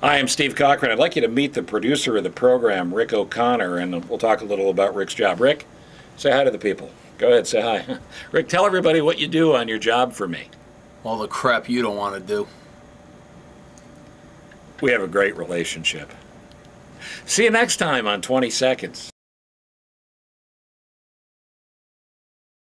Hi, I'm Steve Cochran. I'd like you to meet the producer of the program, Rick O'Connor, and we'll talk a little about Rick's job. Rick, say hi to the people. Go ahead, say hi. Rick, tell everybody what you do on your job for me. All the crap you don't want to do. We have a great relationship. See you next time on 20 Seconds.